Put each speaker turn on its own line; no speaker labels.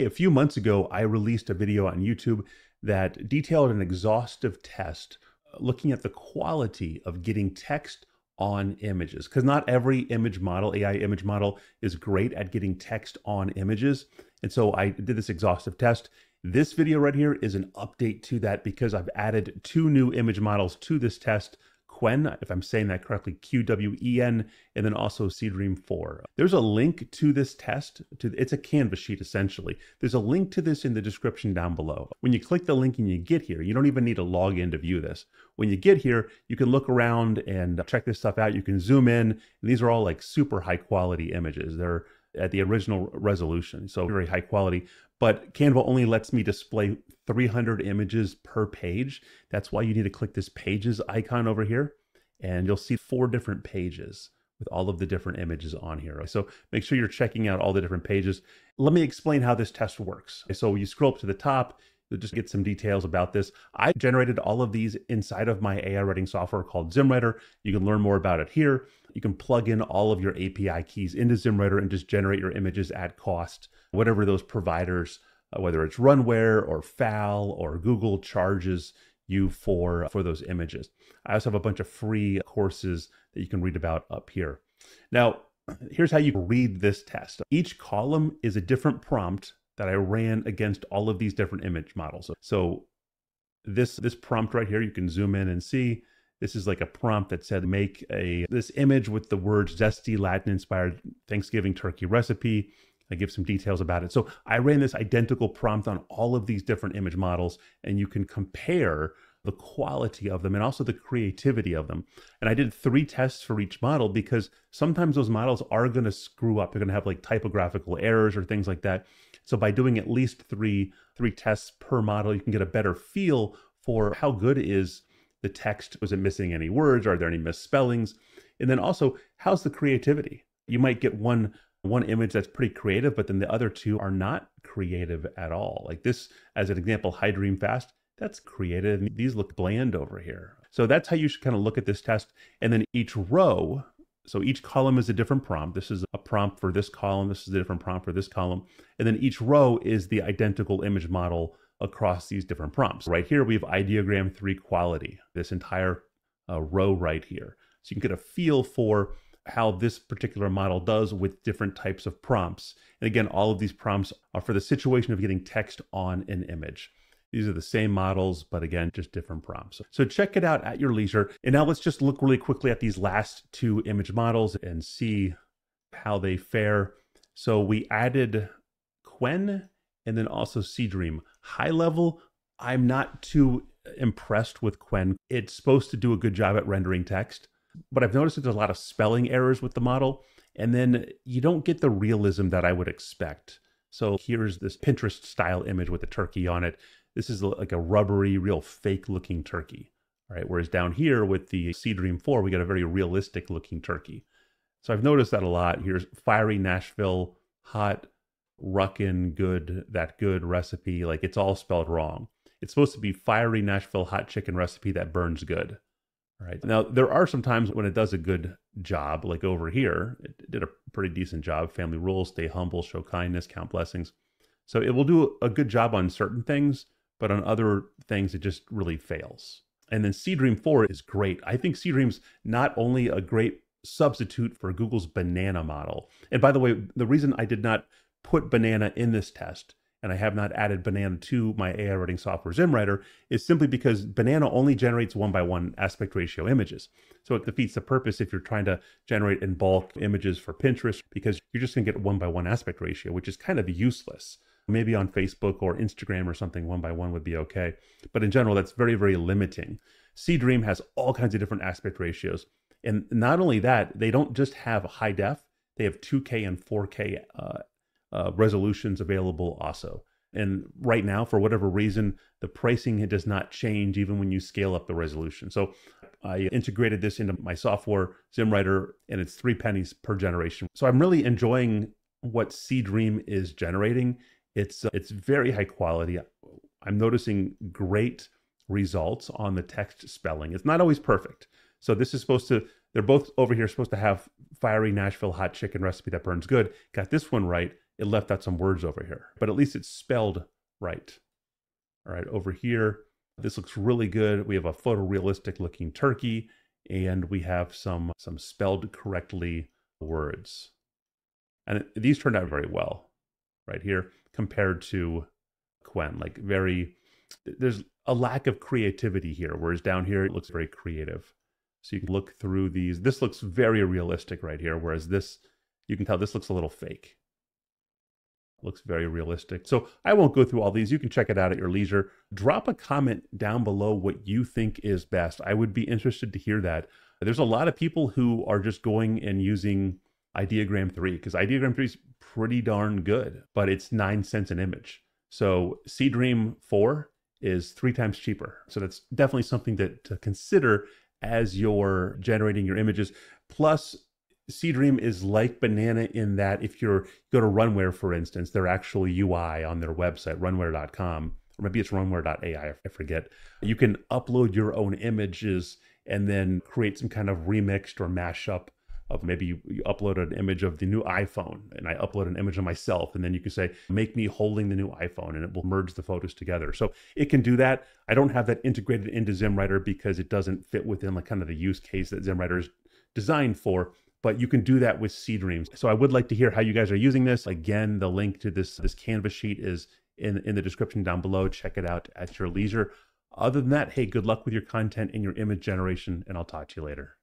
Hey, a few months ago, I released a video on YouTube that detailed an exhaustive test uh, looking at the quality of getting text on images because not every image model, AI image model, is great at getting text on images. And so I did this exhaustive test. This video right here is an update to that because I've added two new image models to this test Qwen, if I'm saying that correctly, Q W E N, and then also Seedream 4. There's a link to this test. To It's a Canva sheet essentially. There's a link to this in the description down below. When you click the link and you get here, you don't even need to log in to view this. When you get here, you can look around and check this stuff out. You can zoom in. And these are all like super high quality images. They're at the original resolution, so hmm. very high quality. But Canva only lets me display 300 images per page. That's why you need to click this pages icon over here, and you'll see four different pages with all of the different images on here. So make sure you're checking out all the different pages. Let me explain how this test works. So you scroll up to the top, just get some details about this. I generated all of these inside of my AI writing software called ZimmWriter. You can learn more about it here. You can plug in all of your API keys into ZimmWriter and just generate your images at cost, whatever those providers, uh, whether it's Runware or FAL or Google charges you for for those images. I also have a bunch of free courses that you can read about up here. Now, here's how you read this test. Each column is a different prompt that I ran against all of these different image models. So this this prompt right here, you can zoom in and see. This is like a prompt that said make a this image with the words zesty Latin inspired Thanksgiving turkey recipe. I give some details about it. So I ran this identical prompt on all of these different image models, and you can compare the quality of them and also the creativity of them. And I did three tests for each model because sometimes those models are going to screw up. They're going to have like typographical errors or things like that. So by doing at least three three tests per model, you can get a better feel for how good is the text. Was it missing any words? Are there any misspellings? And then also, how's the creativity? You might get one one image that's pretty creative, but then the other two are not creative at all. Like this, as an example, HiDream Fast, that's creative. These look bland over here. So that's how you should kind of look at this test. And then each row so each column is a different prompt. This is a prompt for this column. This is a different prompt for this column. And then each row is the identical image model across these different prompts. Right here, we have ideogram 3 quality, this entire uh, row right here. So you can get a feel for how this particular model does with different types of prompts. And again, all of these prompts are for the situation of getting text on an image. These are the same models, but again, just different prompts. So check it out at your leisure. And now let's just look really quickly at these last two image models and see how they fare. So we added Qwen and then also Seedream. High level, I'm not too impressed with Qwen. It's supposed to do a good job at rendering text, but I've noticed that there's a lot of spelling errors with the model. And then you don't get the realism that I would expect. So here's this Pinterest style image with a turkey on it. This is like a rubbery, real fake looking turkey. Right. Whereas down here with the Seedream 4, we got a very realistic looking turkey. So I've noticed that a lot. Here's fiery Nashville, hot, ruckin, good, that good recipe. Like it's all spelled wrong. It's supposed to be fiery Nashville hot chicken recipe that burns good. Right. Now, there are some times when it does a good job, like over here, it did a pretty decent job. Family rules, stay humble, show kindness, count blessings. So it will do a good job on certain things, but on other things, it just really fails. And then Seedream 4 is great. I think Seedream's not only a great substitute for Google's banana model. And by the way, the reason I did not put banana in this test and I have not added banana to my AI writing software ZimmWriter is simply because banana only generates one by one aspect ratio images. So it defeats the purpose if you're trying to generate in bulk images for Pinterest because you're just going to get one by one aspect ratio, which is kind of useless. Maybe on Facebook or Instagram or something, one by one would be okay. But in general, that's very, very limiting. Seedream has all kinds of different aspect ratios. And not only that, they don't just have high def, they have 2K and 4K uh, uh, resolutions available also. And right now, for whatever reason, the pricing does not change even when you scale up the resolution. So I integrated this into my software, ZimmWriter, and it's three pennies per generation. So I'm really enjoying what Seedream is generating. It's uh, it's very high quality. I'm noticing great results on the text spelling. It's not always perfect. So this is supposed to they're both over here supposed to have fiery Nashville hot chicken recipe that burns good. Got this one right. it left out some words over here, but at least it's spelled right. All right, over here, this looks really good. We have a photorealistic looking turkey and we have some some spelled correctly words. And these turned out very well right here compared to Qwen. Like very, there's a lack of creativity here, whereas down here it looks very creative. So you can look through these. This looks very realistic right here, whereas this, you can tell this looks a little fake. Looks very realistic. So I won't go through all these. You can check it out at your leisure. Drop a comment down below what you think is best. I would be interested to hear that. There's a lot of people who are just going and using Ideogram 3 because Ideogram 3 is pretty darn good, but it's nine cents an image. So Seedream 4 is three times cheaper. So that's definitely something that to consider as you're generating your images. Plus, Seedream is like Banana in that if you're you go to Runware, for instance, their actual UI on their website, runware.com, or maybe it's runware.ai, I forget. You can upload your own images and then create some kind of remixed or mashup of maybe you, you upload an image of the new iPhone and I upload an image of myself and then you can say make me holding the new iPhone and it will merge the photos together. So it can do that. I don't have that integrated into ZimmWriter because it doesn't fit within like kind of the use case that ZimmWriter is designed for but you can do that with Seedreams. So I would like to hear how you guys are using this. Again, the link to this this Canva sheet is in in the description down below. Check it out at your leisure. Other than that, hey, good luck with your content and your image generation, and I'll talk to you later.